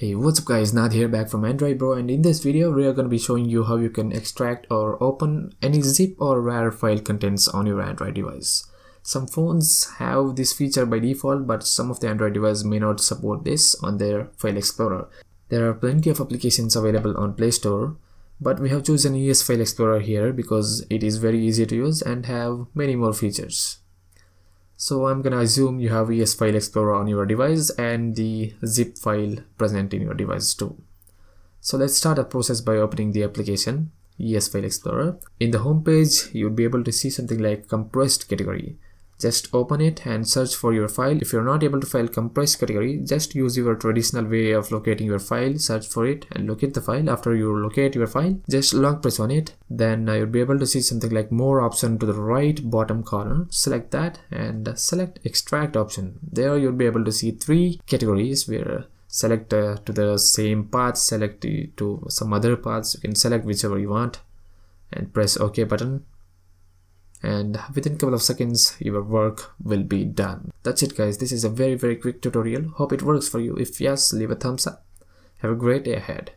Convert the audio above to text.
Hey what's up guys Nath here back from Android Bro and in this video we are going to be showing you how you can extract or open any zip or RAR file contents on your Android device. Some phones have this feature by default but some of the Android devices may not support this on their file explorer. There are plenty of applications available on Play Store but we have chosen ES File Explorer here because it is very easy to use and have many more features. So I'm gonna assume you have ES File Explorer on your device and the zip file present in your device too. So let's start the process by opening the application ES File Explorer. In the home page, you'll be able to see something like compressed category. Just open it and search for your file. If you're not able to find compressed category, just use your traditional way of locating your file, search for it and locate the file. After you locate your file, just long press on it. Then uh, you'll be able to see something like more option to the right bottom corner. Select that and select extract option. There you'll be able to see three categories where select uh, to the same path, select to some other paths. You can select whichever you want and press OK button and within a couple of seconds your work will be done. That's it guys. This is a very very quick tutorial. Hope it works for you. If yes leave a thumbs up. Have a great day ahead